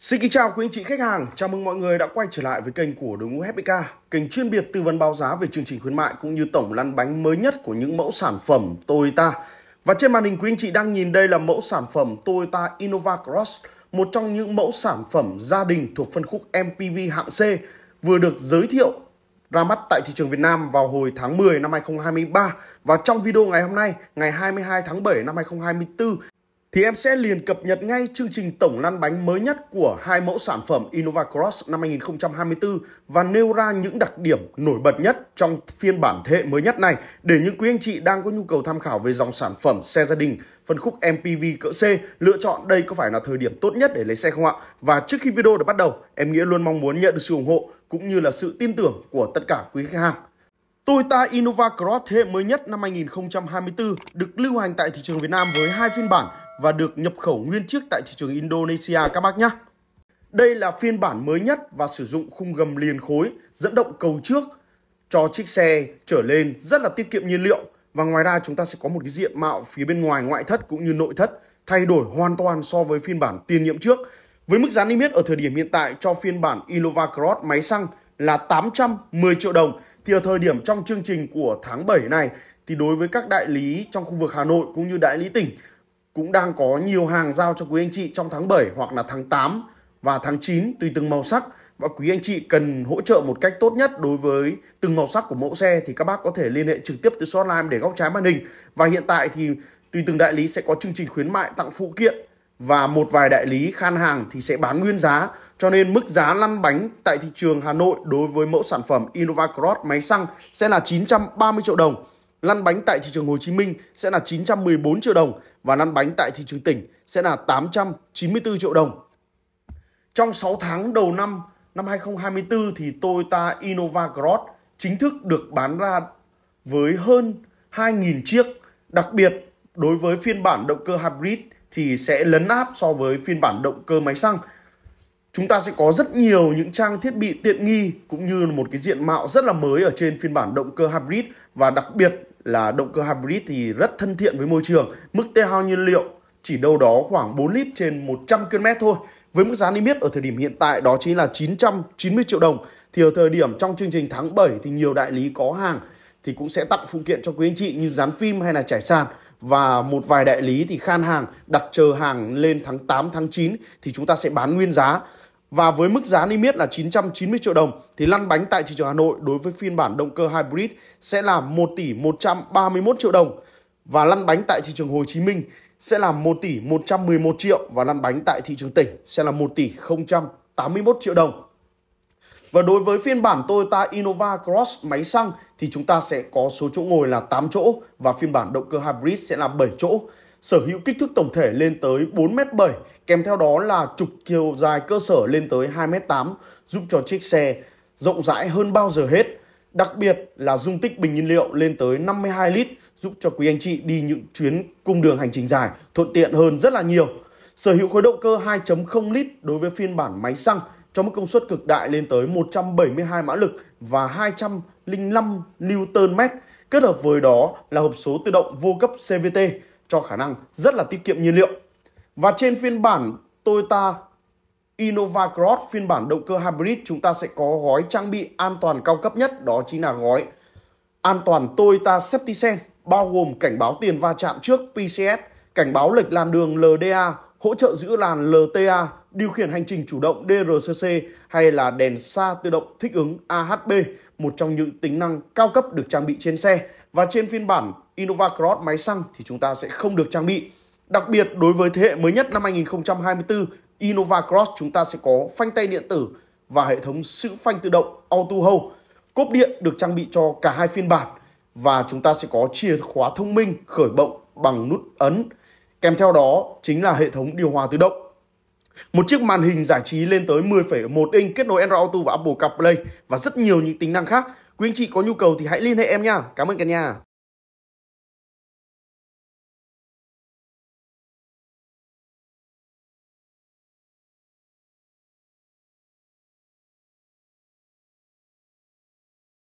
Xin kính chào quý anh chị khách hàng, chào mừng mọi người đã quay trở lại với kênh của đội ngũ HBK, kênh chuyên biệt tư vấn báo giá về chương trình khuyến mại cũng như tổng lăn bánh mới nhất của những mẫu sản phẩm Toyota. Và trên màn hình quý anh chị đang nhìn đây là mẫu sản phẩm Toyota Innova Cross, một trong những mẫu sản phẩm gia đình thuộc phân khúc MPV hạng C vừa được giới thiệu ra mắt tại thị trường Việt Nam vào hồi tháng 10 năm 2023 và trong video ngày hôm nay, ngày 22 tháng 7 năm 2024 thì em sẽ liền cập nhật ngay chương trình tổng lăn bánh mới nhất của hai mẫu sản phẩm Innova Cross năm 2024 và nêu ra những đặc điểm nổi bật nhất trong phiên bản thế hệ mới nhất này để những quý anh chị đang có nhu cầu tham khảo về dòng sản phẩm xe gia đình phân khúc MPV cỡ C lựa chọn đây có phải là thời điểm tốt nhất để lấy xe không ạ? Và trước khi video được bắt đầu, em Nghĩa luôn mong muốn nhận được sự ủng hộ cũng như là sự tin tưởng của tất cả quý khách hàng. Toyota Innova Cross thế hệ mới nhất năm 2024 được lưu hành tại thị trường Việt Nam với hai phiên bản và được nhập khẩu nguyên chiếc tại thị trường Indonesia các bác nhé. Đây là phiên bản mới nhất và sử dụng khung gầm liền khối, dẫn động cầu trước, cho chiếc xe trở lên rất là tiết kiệm nhiên liệu và ngoài ra chúng ta sẽ có một cái diện mạo phía bên ngoài ngoại thất cũng như nội thất thay đổi hoàn toàn so với phiên bản tiền nhiệm trước. Với mức giá niêm yết ở thời điểm hiện tại cho phiên bản Innova Cross máy xăng là 810 triệu đồng, thì ở thời điểm trong chương trình của tháng 7 này, thì đối với các đại lý trong khu vực Hà Nội cũng như đại lý tỉnh cũng đang có nhiều hàng giao cho quý anh chị trong tháng 7 hoặc là tháng 8 và tháng 9 tùy từng màu sắc. Và quý anh chị cần hỗ trợ một cách tốt nhất đối với từng màu sắc của mẫu xe thì các bác có thể liên hệ trực tiếp tới hotline để góc trái màn hình. Và hiện tại thì tùy từng đại lý sẽ có chương trình khuyến mại tặng phụ kiện và một vài đại lý khan hàng thì sẽ bán nguyên giá. Cho nên mức giá lăn bánh tại thị trường Hà Nội đối với mẫu sản phẩm Innova Cross máy xăng sẽ là 930 triệu đồng lăn bánh tại thị trường Hồ Chí Minh sẽ là 914 triệu đồng và lăn bánh tại thị trường tỉnh sẽ là 894 triệu đồng. Trong 6 tháng đầu năm năm 2024 thì Toyota Innova Cross chính thức được bán ra với hơn 2.000 chiếc. Đặc biệt, đối với phiên bản động cơ hybrid thì sẽ lấn áp so với phiên bản động cơ máy xăng. Chúng ta sẽ có rất nhiều những trang thiết bị tiện nghi cũng như một cái diện mạo rất là mới ở trên phiên bản động cơ hybrid và đặc biệt là động cơ hybrid thì rất thân thiện với môi trường. Mức tiêu hao nhiên liệu chỉ đâu đó khoảng 4 lít trên 100 km thôi. Với mức giá niêm yết ở thời điểm hiện tại đó chính là 990 triệu đồng. Thì ở thời điểm trong chương trình tháng 7 thì nhiều đại lý có hàng thì cũng sẽ tặng phụ kiện cho quý anh chị như dán phim hay là trải sàn và một vài đại lý thì khan hàng, đặt chờ hàng lên tháng 8 tháng 9 thì chúng ta sẽ bán nguyên giá và với mức giá niêm yết là 990 triệu đồng, thì lăn bánh tại thị trường Hà Nội đối với phiên bản động cơ hybrid sẽ là 1 tỷ 131 triệu đồng và lăn bánh tại thị trường Hồ Chí Minh sẽ là 1 tỷ 111 triệu và lăn bánh tại thị trường tỉnh sẽ là 1 tỷ 081 triệu đồng. Và đối với phiên bản Toyota Innova Cross máy xăng thì chúng ta sẽ có số chỗ ngồi là 8 chỗ và phiên bản động cơ hybrid sẽ là 7 chỗ sở hữu kích thước tổng thể lên tới 4m7, kèm theo đó là trục chiều dài cơ sở lên tới 2m8, giúp cho chiếc xe rộng rãi hơn bao giờ hết. Đặc biệt là dung tích bình nhiên liệu lên tới 52 lít, giúp cho quý anh chị đi những chuyến cung đường hành trình dài thuận tiện hơn rất là nhiều. Sở hữu khối động cơ 2.0 lít đối với phiên bản máy xăng cho mức công suất cực đại lên tới 172 mã lực và 205 Nm kết hợp với đó là hộp số tự động vô cấp CVT cho khả năng rất là tiết kiệm nhiên liệu. Và trên phiên bản Toyota Innova Cross phiên bản động cơ hybrid chúng ta sẽ có gói trang bị an toàn cao cấp nhất đó chính là gói an toàn Toyota Safety Sense bao gồm cảnh báo tiền va chạm trước PCS, cảnh báo lệch làn đường LDA, hỗ trợ giữ làn LTA, điều khiển hành trình chủ động DRCC hay là đèn xa tự động thích ứng AHB, một trong những tính năng cao cấp được trang bị trên xe. Và trên phiên bản Innova Cross máy xăng thì chúng ta sẽ không được trang bị. Đặc biệt đối với thế hệ mới nhất năm 2024, Innova Cross chúng ta sẽ có phanh tay điện tử và hệ thống sữ phanh tự động Auto Hold. Cốp điện được trang bị cho cả hai phiên bản và chúng ta sẽ có chìa khóa thông minh khởi động bằng nút ấn. Kèm theo đó chính là hệ thống điều hòa tự động. Một chiếc màn hình giải trí lên tới 10,1 inch kết nối Android Auto và Apple CarPlay và rất nhiều những tính năng khác. Quý anh chị có nhu cầu thì hãy liên hệ em nha. Cảm ơn cả nhà.